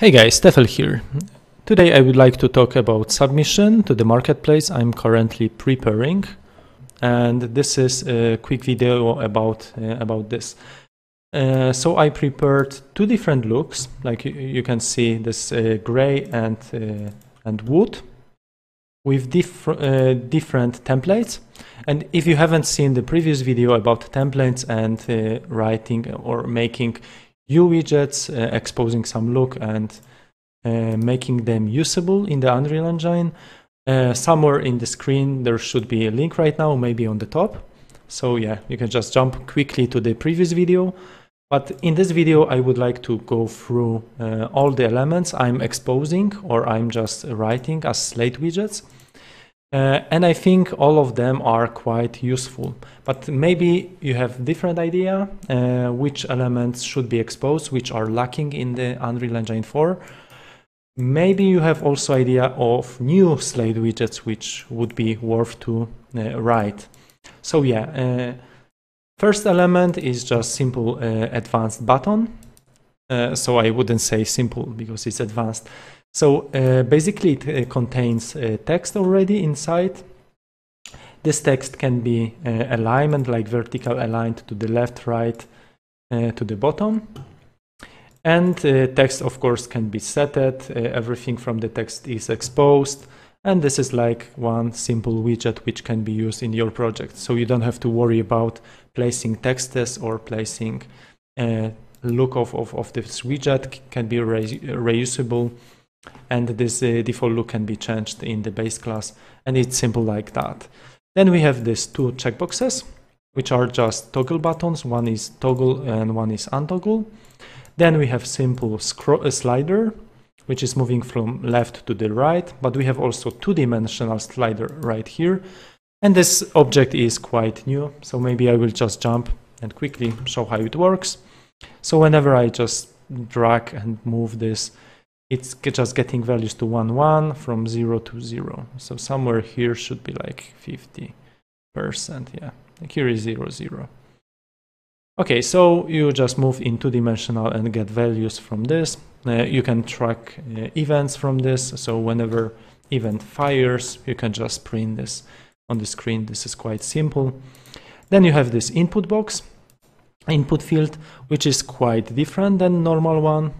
Hey guys, Tefel here. Today I would like to talk about submission to the marketplace I'm currently preparing. And this is a quick video about, uh, about this. Uh, so I prepared two different looks, like you, can see this uh, gray and, uh, and wood with diff uh, different templates. And if you haven't seen the previous video about templates and uh, writing or making UWidgets, uh, exposing some look and uh, making them usable in the Unreal Engine. Uh, somewhere in the screen there should be a link right now, maybe on the top. So yeah, you can just jump quickly to the previous video. But in this video, I would like to go through uh, all the elements I'm exposing or I'm just writing as slate widgets. Uh, and I think all of them are quite useful. But maybe you have different idea uh, which elements should be exposed, which are lacking in the Unreal Engine 4. Maybe you have also idea of new slate widgets which would be worth to uh, write. So yeah, uh, first element is just simple uh, advanced button. Uh, so I wouldn't say simple because it's advanced. So uh, basically it uh, contains uh, text already inside. This text can be uh, alignment like vertical aligned to the left, right, uh, to the bottom. And uh, text of course can be setted. everything from the text is exposed. And this is like one simple widget which can be used in your project. So you don't have to worry about placing texts or placing look of, of, of this widget can be re reusable and this uh, default look can be changed in the base class and it's simple like that. Then we have these two checkboxes which are just toggle buttons. One is toggle and one is untoggle. Then we have simple scroll uh, slider which is moving from left to the right, but we have also two-dimensional slider right here. And this object is quite new, so maybe I will just jump and quickly show how it works. So whenever I just drag and move this it's just getting values to 1, 1 from 0 to 0. So somewhere here should be like 50%, yeah. Like here is 0, 0. Okay, so you just move in two-dimensional and get values from this. Uh, you can track uh, events from this, so whenever event fires, you can just print this on the screen. This is quite simple. Then you have this input box, input field, which is quite different than normal one.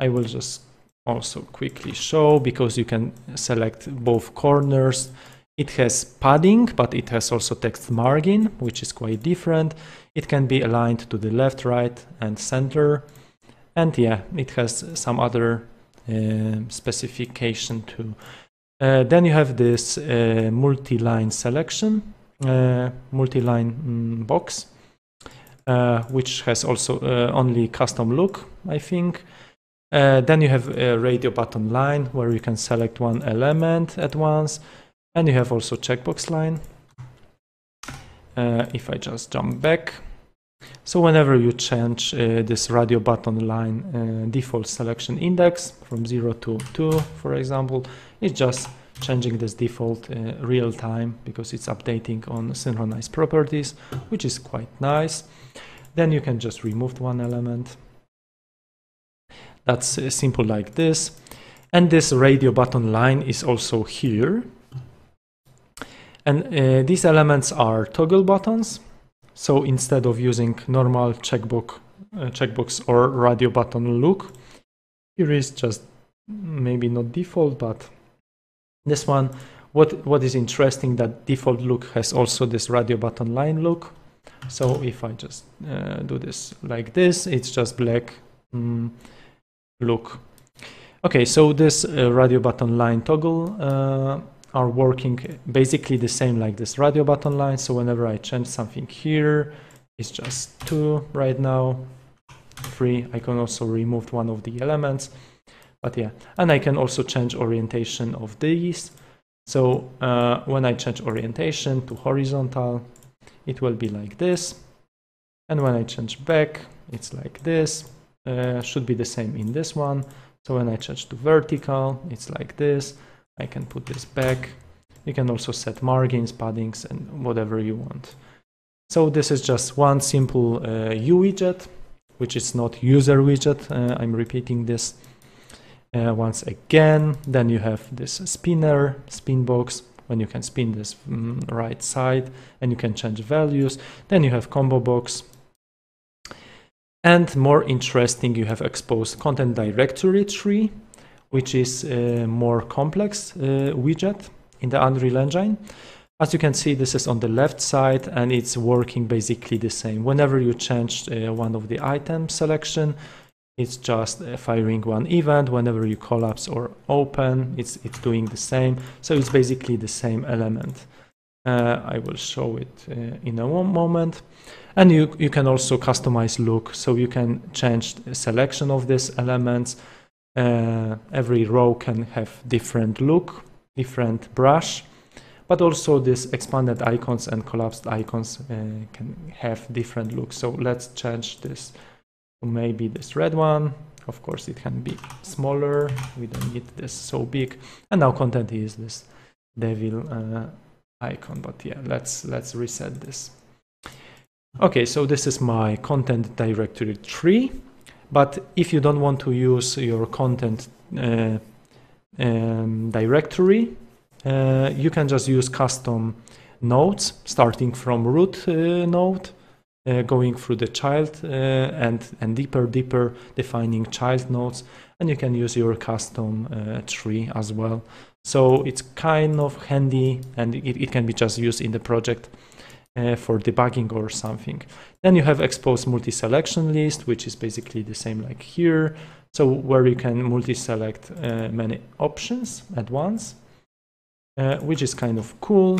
I will just also quickly show because you can select both corners. It has padding, but it has also text margin, which is quite different. It can be aligned to the left, right, and center. And yeah, it has some other uh, specification too. Uh, then you have this uh, multi-line selection, uh, multi-line mm, box, uh, which has also uh, only custom look, I think. Uh, then you have a radio button line where you can select one element at once. And you have also checkbox line. Uh, if I just jump back. So whenever you change uh, this radio button line uh, default selection index from 0 to 2, for example, it's just changing this default uh, real time because it's updating on synchronized properties, which is quite nice. Then you can just remove one element that's uh, simple like this. And this radio button line is also here. And uh, these elements are toggle buttons. So instead of using normal checkbox, uh, checkbox or radio button look, here is just maybe not default, but this one. What what is interesting that default look has also this radio button line look. So if I just uh, do this like this, it's just black. Mm, look. Okay, so this uh, radio button line toggle uh, are working basically the same like this radio button line. So whenever I change something here, it's just two right now, three. I can also remove one of the elements, but yeah. And I can also change orientation of these. So uh, when I change orientation to horizontal, it will be like this. And when I change back, it's like this uh, should be the same in this one. So when I change to vertical, it's like this. I can put this back. You can also set margins, paddings, and whatever you want. So this is just one simple uh, UWidget, which is not user widget. Uh, I'm repeating this. uh, once again. Then you have this spinner, spin box, when you can spin this mm, right side and you can change values. Then you have combo box. And more interesting, you have exposed content directory tree, which is a more complex uh, widget in the Unreal Engine. As you can see, this is on the left side and it's working basically the same. Whenever you change uh, one of the item selection, it's just uh, firing one event. Whenever you collapse or open, it's, it's doing the same. So it's basically the same element. Uh, I will show it uh, in a moment. And you, you can also customize look. So you can change the selection of these elements. Uh, every row can have different look, different brush but also these expanded icons and collapsed icons uh, can have different looks. So let's change this to maybe this red one. Of course, it can be smaller. We don't need this so big. And now content is this devil uh, icon. But yeah, let's let's reset this. Okay, so this is my content directory tree. But if you don't want to use your content uh, um, directory, uh, you can just use custom nodes starting from root uh, node uh, going through the child uh, and and deeper deeper defining child nodes and you can use your custom uh, tree as well so it's kind of handy and it, it can be just used in the project uh, for debugging or something then you have exposed multi-selection list which is basically the same like here so where you can multi-select many options at once uh, which is kind of cool.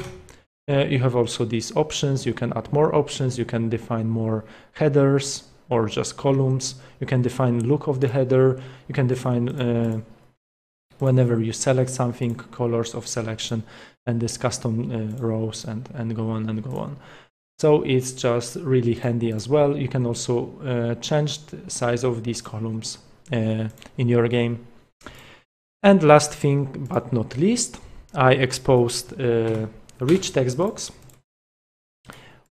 Uh, you have also these options. You can add more options. You can define more headers or just columns. You can define look of the header. You can define uh, whenever you select something, colors of selection, and this custom uh, rows and, and go on and go on. So it's just really handy as well. You can also uh, change the size of these columns uh, in your game. And last thing but not least, I exposed a rich text box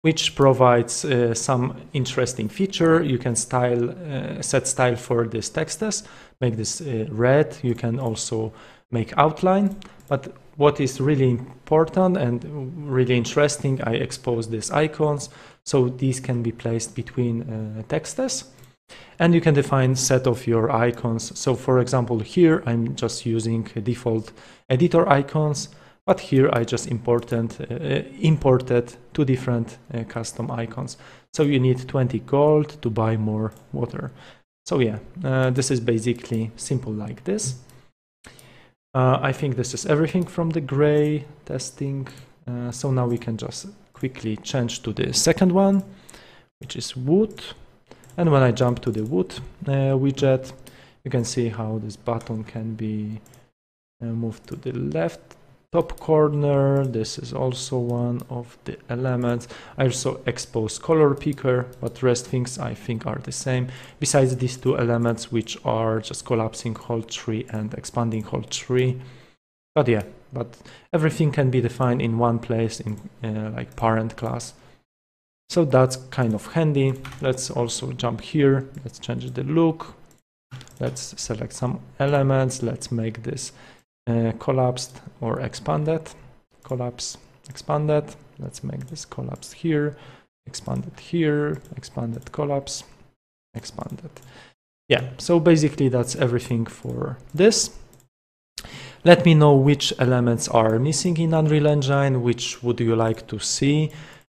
which provides uh, some interesting feature. You can style uh, set style for this texts, make this uh, red. You can also make outline. But what is really important and really interesting, I expose these icons. So these can be placed between uh, texts. And you can define set of your icons. So for example, here I'm just using default editor icons, but here I just imported, uh, imported two different uh, custom icons. So you need 20 gold to buy more water. So yeah, uh, this is basically simple like this. Uh, I think this is everything from the gray testing. Uh, so now we can just quickly change to the second one, which is wood. And when I jump to the wood uh, widget, you can see how this button can be uh, moved to the left top corner. This is also one of the elements. I also expose color picker, but rest things I think are the same. Besides these two elements, which are just collapsing whole tree and expanding whole tree. But yeah, but everything can be defined in one place in uh, like parent class. So that's kind of handy. Let's also jump here. Let's change the look. Let's select some elements. Let's make this uh, collapsed or expanded. Collapse, expanded. Let's make this collapsed here. Expanded here. Expanded collapse. Expanded. Yeah, so basically that's everything for this. Let me know which elements are missing in Unreal Engine, which would you like to see.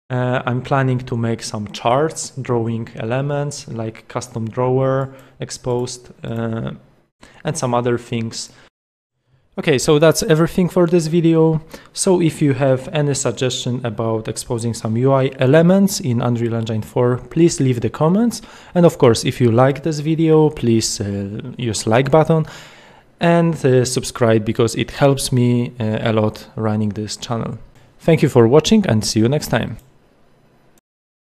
Uh, I'm planning to make some charts, drawing elements like custom drawer exposed uh, and some other things. Okay, so that's everything for this video. So if you have any suggestion about exposing some UI elements in Unreal Engine 4, please leave the comments. And of course, if you like this video, please uh, use like button and uh, subscribe because it helps me uh, a lot running this channel. Thank you for watching and see you next time.